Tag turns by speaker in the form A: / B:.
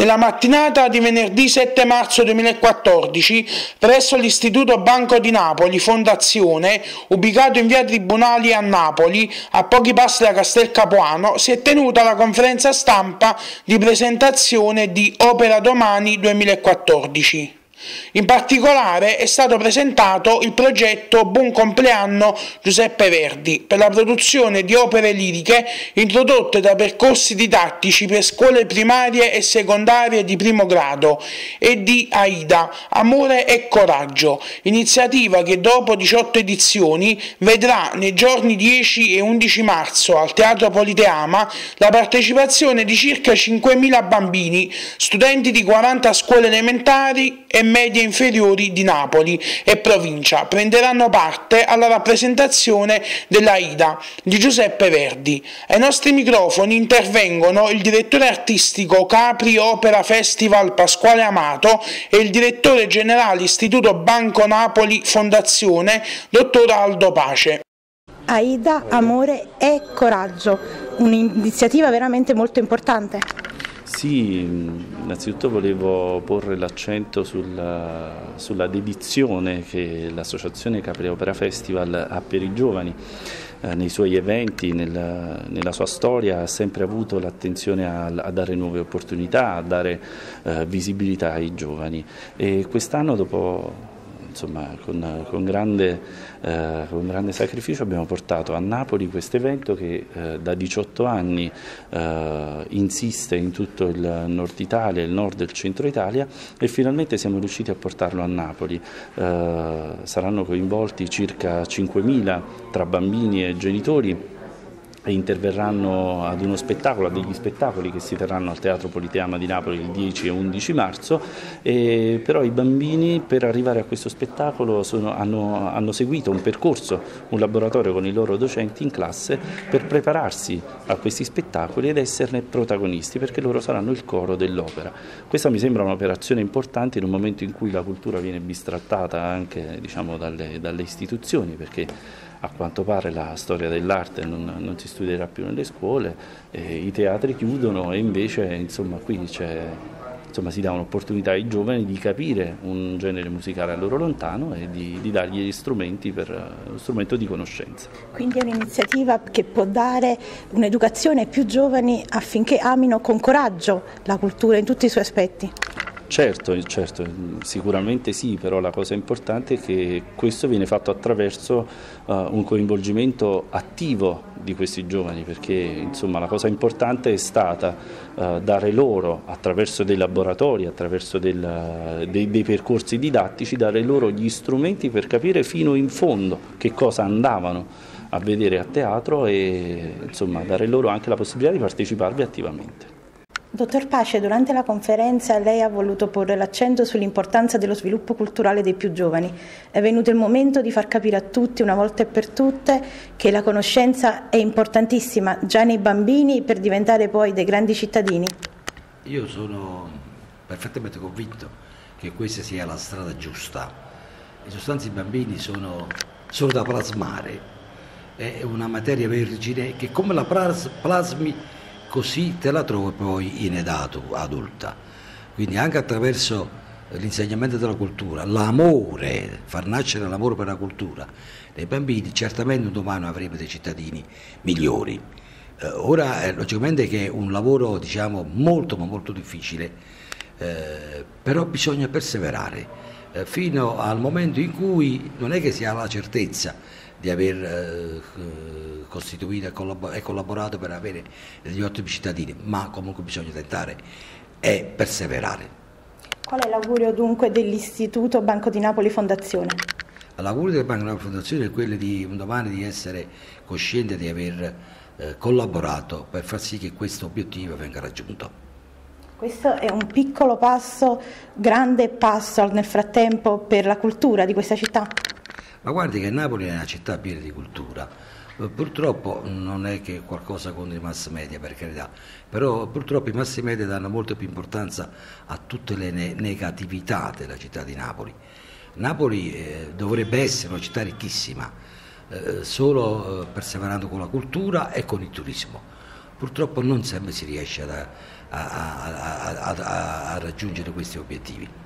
A: Nella mattinata di venerdì 7 marzo 2014, presso l'Istituto Banco di Napoli Fondazione, ubicato in via Tribunali a Napoli, a pochi passi da Castel Capuano, si è tenuta la conferenza stampa di presentazione di Opera Domani 2014. In particolare è stato presentato il progetto Buon compleanno Giuseppe Verdi per la produzione di opere liriche introdotte da percorsi didattici per scuole primarie e secondarie di primo grado e di AIDA, Amore e Coraggio, iniziativa che dopo 18 edizioni vedrà nei giorni 10 e 11 marzo al Teatro Politeama la partecipazione di circa 5.000 bambini, studenti di 40 scuole elementari e medie inferiori di Napoli e provincia prenderanno parte alla rappresentazione della Ida di Giuseppe Verdi. Ai nostri microfoni intervengono il direttore artistico Capri Opera Festival Pasquale Amato e il direttore generale Istituto Banco Napoli Fondazione, dottor Aldo Pace.
B: Aida, amore e coraggio, un'iniziativa veramente molto importante.
C: Sì, innanzitutto volevo porre l'accento sulla, sulla, dedizione che l'Associazione Capri Opera Festival ha per i giovani. Eh, nei suoi eventi, nel, nella sua storia, ha sempre avuto l'attenzione a, a, dare nuove opportunità, a dare eh, visibilità ai giovani. E quest'anno, dopo insomma, con, con, grande, eh, con, grande, sacrificio abbiamo portato a Napoli questo evento che eh, da 18 anni eh, insiste in tutto il nord Italia, il nord e il centro Italia e finalmente siamo riusciti a portarlo a Napoli. Eh, saranno coinvolti circa 5.000 tra bambini e genitori interverranno ad uno spettacolo, a degli spettacoli che si terranno al Teatro Politeama di Napoli il 10 e 11 marzo, e però i bambini per arrivare a questo spettacolo sono, hanno, hanno, seguito un percorso, un laboratorio con i loro docenti in classe per prepararsi a questi spettacoli ed esserne protagonisti perché loro saranno il coro dell'opera. Questa mi sembra un'operazione importante in un momento in cui la cultura viene bistrattata anche diciamo, dalle, dalle istituzioni perché a quanto pare la storia dell'arte non, non, si studierà più nelle scuole, eh, i teatri chiudono e invece insomma, qui insomma, si dà un'opportunità ai giovani di capire un genere musicale a loro lontano e di, di dargli gli strumenti per uno strumento di conoscenza.
B: Quindi è un'iniziativa che può dare un'educazione ai più giovani affinché amino con coraggio la cultura in tutti i suoi aspetti.
C: Certo, certo, sicuramente sì, però la cosa importante è che questo viene fatto attraverso uh, un coinvolgimento attivo di questi giovani, perché insomma, la cosa importante è stata uh, dare loro, attraverso dei laboratori, attraverso del, dei, dei percorsi didattici, dare loro gli strumenti per capire fino in fondo che cosa andavano a vedere a teatro e insomma, dare loro anche la possibilità di parteciparvi attivamente.
B: Dottor Pace, durante la conferenza lei ha voluto porre l'accento sull'importanza dello sviluppo culturale dei più giovani. È venuto il momento di far capire a tutti, una volta e per tutte, che la conoscenza è importantissima già nei bambini per diventare poi dei grandi cittadini.
D: Io sono perfettamente convinto che questa sia la strada giusta. In sostanza i bambini sono, sono da plasmare, è una materia vergine che come la plasmi così te la trovi poi in età adulta. Quindi anche attraverso l'insegnamento della cultura, l'amore, far nascere l'amore per la cultura nei bambini, certamente un domani avremo dei cittadini migliori. Eh, ora eh, logicamente che è un lavoro diciamo molto ma molto difficile, eh, però bisogna perseverare eh, fino al momento in cui non è che si ha la certezza di aver eh, costituito e, collabor- e, collaborato per avere degli ottimi cittadini, ma comunque bisogna tentare e perseverare.
B: Qual è l'augurio dunque dell'Istituto Banco di Napoli Fondazione?
D: L'augurio del Banco di Napoli Fondazione è quello di un domani di essere cosciente di aver eh, collaborato per far sì che questo obiettivo venga raggiunto.
B: Questo è un piccolo passo, grande passo nel frattempo per la cultura di questa città.
D: Ma guardi che Napoli è una città piena di cultura. Purtroppo non è che qualcosa contro i mass media, per carità, però purtroppo i mass media danno molto più importanza a tutte le ne- negatività della città di Napoli. Napoli eh, dovrebbe essere una città ricchissima, eh, solo eh, perseverando con la cultura e con il turismo. Purtroppo non sempre si riesce ad, a, a, a, a raggiungere questi obiettivi.